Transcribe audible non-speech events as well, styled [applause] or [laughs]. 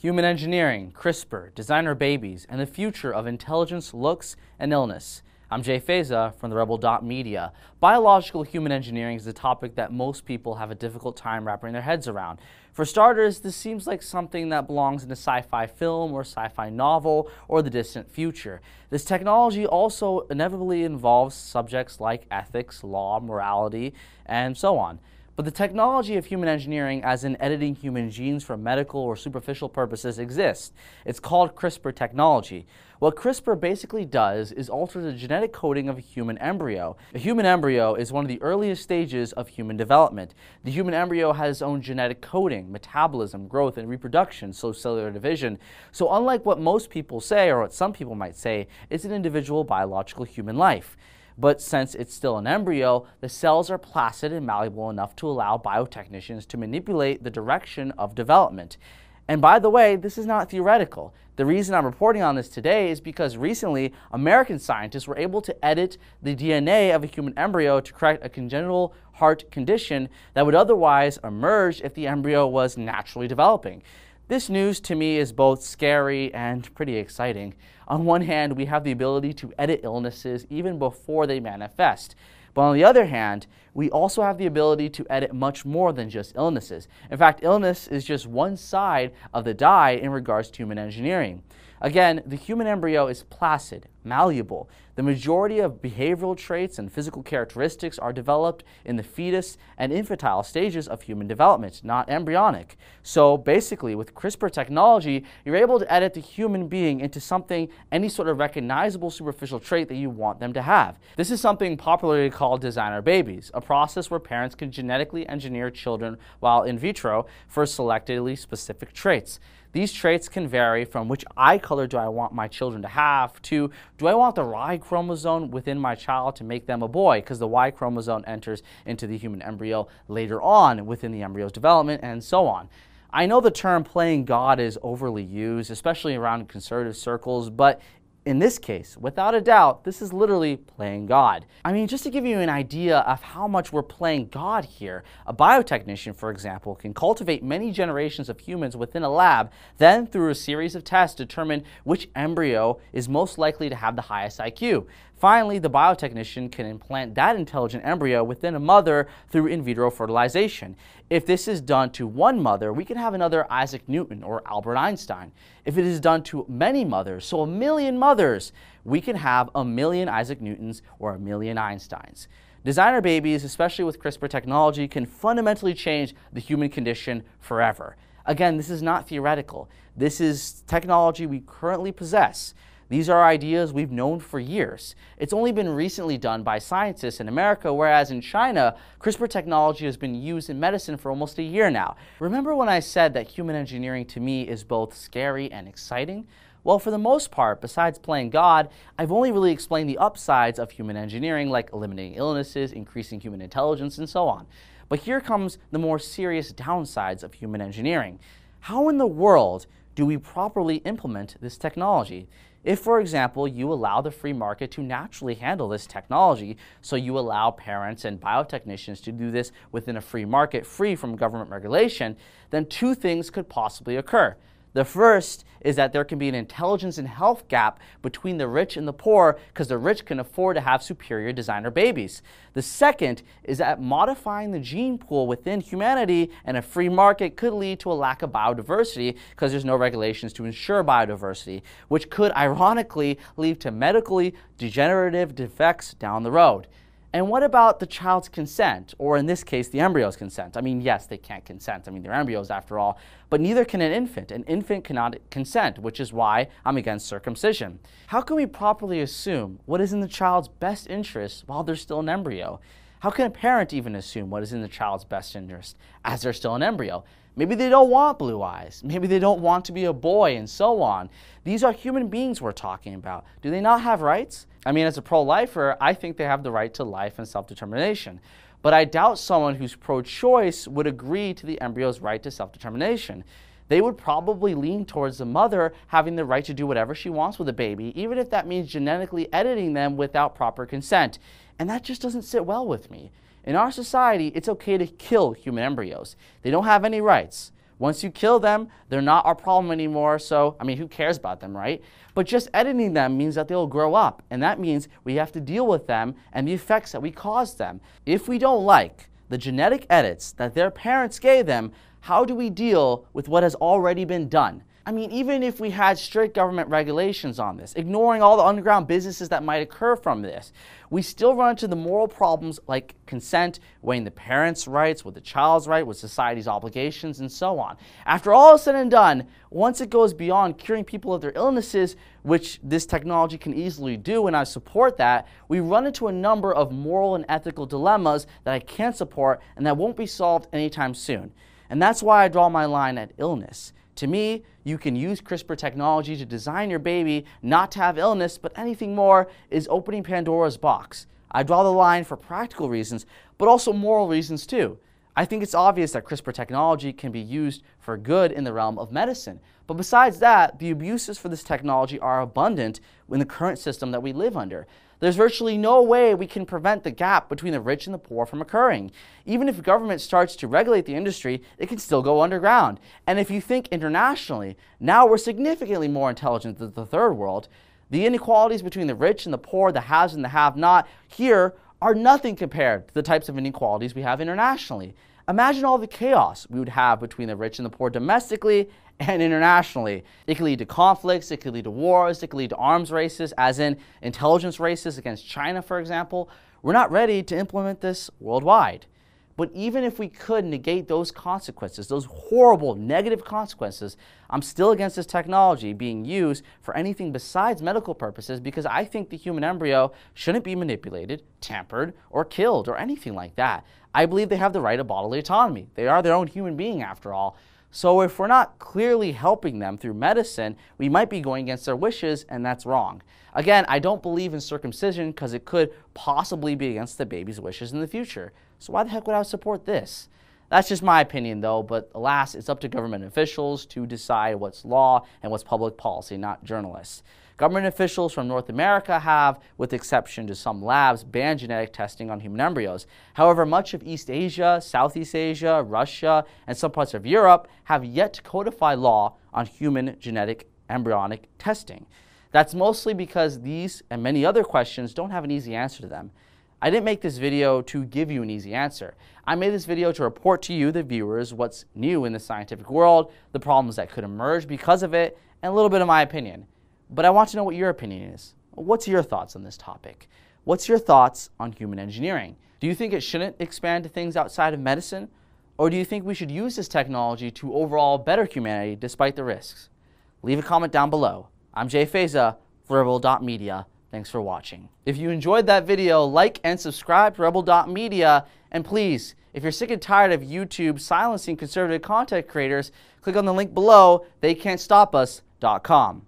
Human engineering, CRISPR, designer babies, and the future of intelligence, looks, and illness. I'm Jay Fayza from the Rebel Dot Media. Biological human engineering is a topic that most people have a difficult time wrapping their heads around. For starters, this seems like something that belongs in a sci-fi film or sci-fi novel or the distant future. This technology also inevitably involves subjects like ethics, law, morality, and so on. But the technology of human engineering, as in editing human genes for medical or superficial purposes, exists. It's called CRISPR technology. What CRISPR basically does is alter the genetic coding of a human embryo. A human embryo is one of the earliest stages of human development. The human embryo has its own genetic coding, metabolism, growth, and reproduction, so cellular division. So unlike what most people say, or what some people might say, it's an individual biological human life. But since it's still an embryo, the cells are placid and malleable enough to allow biotechnicians to manipulate the direction of development. And by the way, this is not theoretical. The reason I'm reporting on this today is because recently American scientists were able to edit the DNA of a human embryo to correct a congenital heart condition that would otherwise emerge if the embryo was naturally developing. This news to me is both scary and pretty exciting. On one hand, we have the ability to edit illnesses even before they manifest. But on the other hand, we also have the ability to edit much more than just illnesses. In fact, illness is just one side of the die in regards to human engineering. Again, the human embryo is placid, malleable. The majority of behavioral traits and physical characteristics are developed in the fetus and infantile stages of human development, not embryonic. So basically, with CRISPR technology, you're able to edit the human being into something, any sort of recognizable superficial trait that you want them to have. This is something popularly called designer babies, a process where parents can genetically engineer children while in vitro for selectively specific traits. These traits can vary from which eye color do I want my children to have to do I want the Y chromosome within my child to make them a boy because the Y chromosome enters into the human embryo later on within the embryo's development and so on. I know the term playing God is overly used, especially around conservative circles, but in this case, without a doubt, this is literally playing God. I mean, just to give you an idea of how much we're playing God here, a biotechnician, for example, can cultivate many generations of humans within a lab, then through a series of tests determine which embryo is most likely to have the highest IQ. Finally, the biotechnician can implant that intelligent embryo within a mother through in vitro fertilization. If this is done to one mother, we can have another Isaac Newton or Albert Einstein. If it is done to many mothers, so a million mothers, we can have a million Isaac Newtons or a million Einsteins. Designer babies, especially with CRISPR technology, can fundamentally change the human condition forever. Again, this is not theoretical. This is technology we currently possess. These are ideas we've known for years. It's only been recently done by scientists in America, whereas in China, CRISPR technology has been used in medicine for almost a year now. Remember when I said that human engineering to me is both scary and exciting? Well, for the most part, besides playing God, I've only really explained the upsides of human engineering, like eliminating illnesses, increasing human intelligence, and so on. But here comes the more serious downsides of human engineering. How in the world do we properly implement this technology? If, for example, you allow the free market to naturally handle this technology, so you allow parents and biotechnicians to do this within a free market free from government regulation, then two things could possibly occur. The first is that there can be an intelligence and health gap between the rich and the poor because the rich can afford to have superior designer babies. The second is that modifying the gene pool within humanity and a free market could lead to a lack of biodiversity because there's no regulations to ensure biodiversity, which could ironically lead to medically degenerative defects down the road. And what about the child's consent, or in this case, the embryo's consent? I mean, yes, they can't consent. I mean, they're embryos after all, but neither can an infant. An infant cannot consent, which is why I'm against circumcision. How can we properly assume what is in the child's best interest while they're still an embryo? How can a parent even assume what is in the child's best interest as they're still an embryo? Maybe they don't want blue eyes. [laughs] Maybe they don't want to be a boy, and so on. These are human beings we're talking about. Do they not have rights? I mean, as a pro lifer, I think they have the right to life and self determination. But I doubt someone who's pro choice would agree to the embryo's right to self determination. They would probably lean towards the mother having the right to do whatever she wants with a baby, even if that means genetically editing them without proper consent. And that just doesn't sit well with me. In our society, it's okay to kill human embryos. They don't have any rights. Once you kill them, they're not our problem anymore. So, I mean, who cares about them, right? But just editing them means that they'll grow up. And that means we have to deal with them and the effects that we cause them. If we don't like the genetic edits that their parents gave them, how do we deal with what has already been done? I mean, even if we had strict government regulations on this, ignoring all the underground businesses that might occur from this, we still run into the moral problems like consent, weighing the parents' rights with the child's right, with society's obligations, and so on. After all is said and done, once it goes beyond curing people of their illnesses, which this technology can easily do, and I support that, we run into a number of moral and ethical dilemmas that I can't support and that won't be solved anytime soon. And that's why I draw my line at illness. To me, you can use CRISPR technology to design your baby not to have illness, but anything more is opening Pandora's box. I draw the line for practical reasons, but also moral reasons too. I think it's obvious that CRISPR technology can be used for good in the realm of medicine. But besides that, the abuses for this technology are abundant in the current system that we live under. There's virtually no way we can prevent the gap between the rich and the poor from occurring. Even if government starts to regulate the industry, it can still go underground. And if you think internationally, now we're significantly more intelligent than the third world. The inequalities between the rich and the poor, the haves and the have-not, here are nothing compared to the types of inequalities we have internationally. Imagine all the chaos we would have between the rich and the poor domestically and internationally. It could lead to conflicts, it could lead to wars, it could lead to arms races, as in intelligence races against China, for example. We're not ready to implement this worldwide. But even if we could negate those consequences, those horrible negative consequences, I'm still against this technology being used for anything besides medical purposes because I think the human embryo shouldn't be manipulated, tampered, or killed or anything like that. I believe they have the right of bodily autonomy. They are their own human being after all. So if we're not clearly helping them through medicine, we might be going against their wishes, and that's wrong. Again, I don't believe in circumcision because it could possibly be against the baby's wishes in the future. So why the heck would I support this? That's just my opinion, though, but alas, it's up to government officials to decide what's law and what's public policy, not journalists. Government officials from North America have, with exception to some labs, banned genetic testing on human embryos. However, much of East Asia, Southeast Asia, Russia, and some parts of Europe have yet to codify law on human genetic embryonic testing. That's mostly because these and many other questions don't have an easy answer to them. I didn't make this video to give you an easy answer. I made this video to report to you, the viewers, what's new in the scientific world, the problems that could emerge because of it, and a little bit of my opinion. But I want to know what your opinion is. What's your thoughts on this topic? What's your thoughts on human engineering? Do you think it shouldn't expand to things outside of medicine? Or do you think we should use this technology to overall better humanity despite the risks? Leave a comment down below. I'm Jay Fayza for Rebel.media. Thanks for watching. If you enjoyed that video, like and subscribe to Rebel.media. And please, if you're sick and tired of YouTube silencing conservative content creators, click on the link below, theycan'tstopus.com.